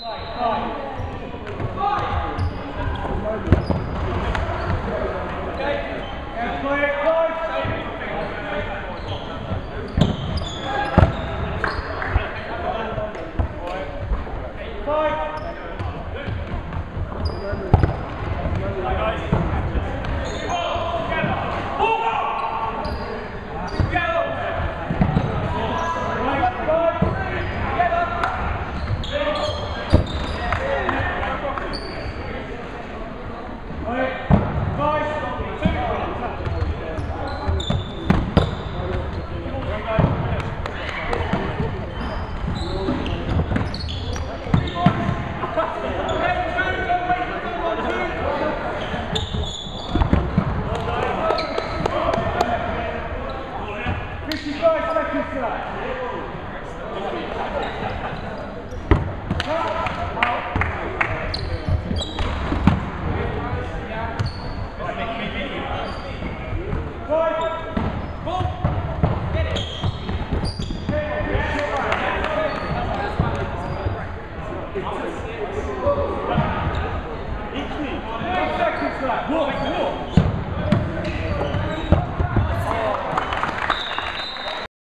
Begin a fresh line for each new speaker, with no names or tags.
Fight. Fight.
line.